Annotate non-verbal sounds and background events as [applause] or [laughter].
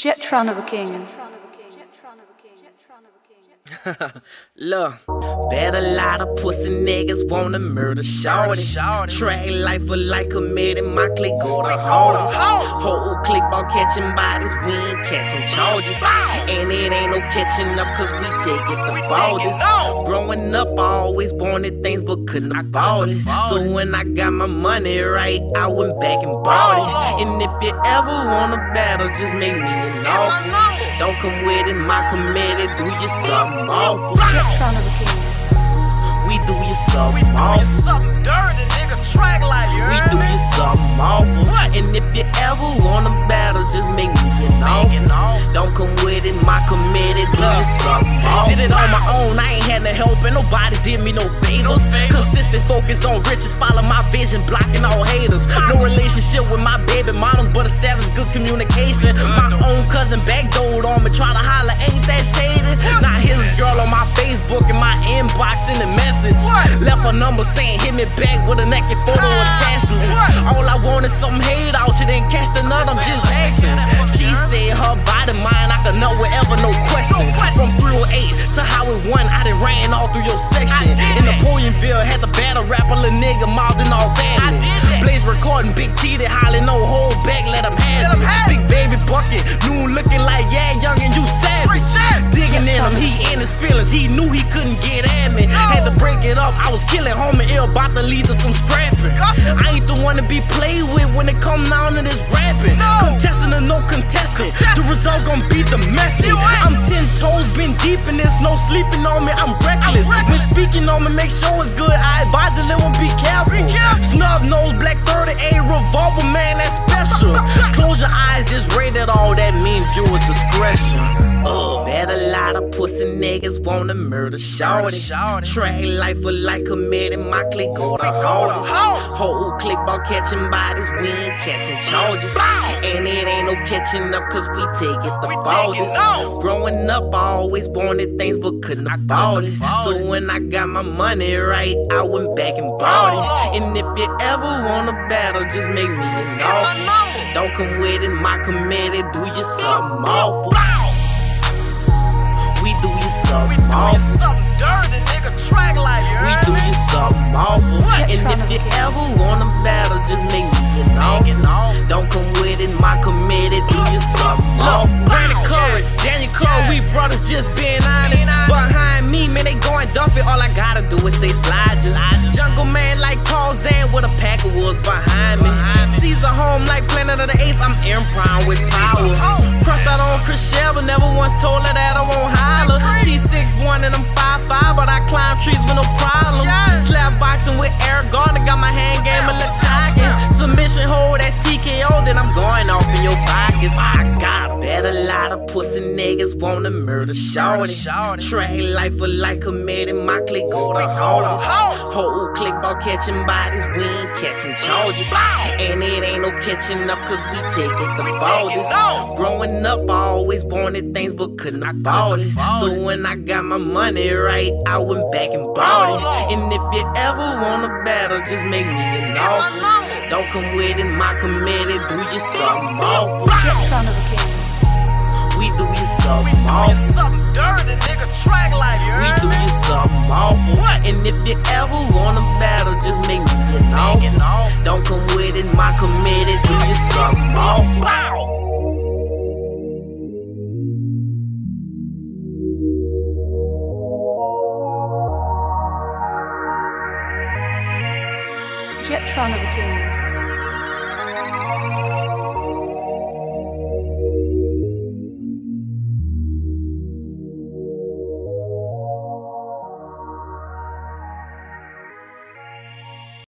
Jetron of a King. [laughs] Look, bet a lot of pussy niggas wanna murder shorty. Track life for like committed, my clique go to hardest. Whole clique ball catching bodies, we ain't catching charges. And it ain't no catching up cause we take it the boldest. Growing up, I always wanted things but couldn't afford it. So when I got my money right, I went back and bought it. And if you ever want a battle, just make me an offer. Don't come with it, my committee, do you something awful. Jetron of a King. We do you something awful. We do you something dirty, nigga. Track like you We do you something awful. And if you ever want a battle, just make me an offer. Don't come with it, my committee, do you something awful. Did it on my own, I ain't had no help, and nobody did me no favors. Consistent focus on riches, follow my vision, blocking all haters. No relationship with my baby models, but established good communication. My own cousin backdoored on me, try to holler, ain't that shady? Now his girl on my Facebook and my inbox in the message. Left her number saying hit me back with a naked photo attachment. All I want is some hate out, you didn't catch the nut, I'm just asking. She said her body mine, I could know wherever, no question. From 308 to Highway 1, I done ran all through your section. In Napoleonville, had the battle rapper, little nigga, mouthing all family plays recording. Big T, they hollering, no hold back, let them have it. Big baby bucket, noon looking like, yeah, young and you savage. Digging in him, he in his feelings. He knew he couldn't get at me. Had to break it up, I was killing homie ill, about to lead to some scrapping. I ain't the one to be played with when it come down to this rapping. Contestant or no contestant, the results gonna be domestic. I'm 10 keeping this, no sleeping on me, I'm reckless. I'm reckless. When speaking on me, make sure it's good. I advise you, little one, be careful. Careful. Snub nose, black 38 revolver, man, that's special. Close your eyes, this rated all that mean viewer discretion. Oh, bet a lot of pussy niggas wanna murder shorty. Track life for like committed, my clique go to hardest. Whole clique ball catching bodies, we ain't catching charges. And it ain't no catching up cause we take it the boldest. Growing up, I always wanted things but couldn't afford it. So when I got my money right, I went back and bought it. And if you ever want a battle, just make me an offer. Don't come with it, my committee, do you something awful. We do you We something do you awful. something dirty, nigga. Track like you We heard do me? you something awful. And if you ever want a battle, just make me an offer. Don't come with it, my committee, do you something awful. Brandon Curry, Daniel Curry, we brothers just being honest. All I gotta do is say slide you. Jungle man like Tarzan with a pack of wolves behind me. Caesar home like Planet of the Apes, I'm Prime with power. Crushed out on Chris Sheva, never once told her that I won't holler. She's 6'1 and I'm 5'5, but I climb trees with no problem. Slap boxing with Eric Gardner, got my hand game a little talking. Submission hold, that's TKO, then I'm going off in your pockets. I got Bet a lot of pussy niggas wanna murder shorty. Track life for like committed, my clique go to hardest. Whole clique ball catching bodies, we ain't catching charges. And it ain't no catching up cause we take it the boldest. Growing up, I always wanted things but couldn't afford it. So when I got my money right, I went back and bought it. And if you ever wanna battle, just make me an offer. Don't come with it, my committee, do you something awful. We do you We something do you something dirty, nigga. Track like you We heard do you something awful. And if you ever want a battle, just make me an offer. Don't come with it, my committee, do you something awful. Jetron of a King.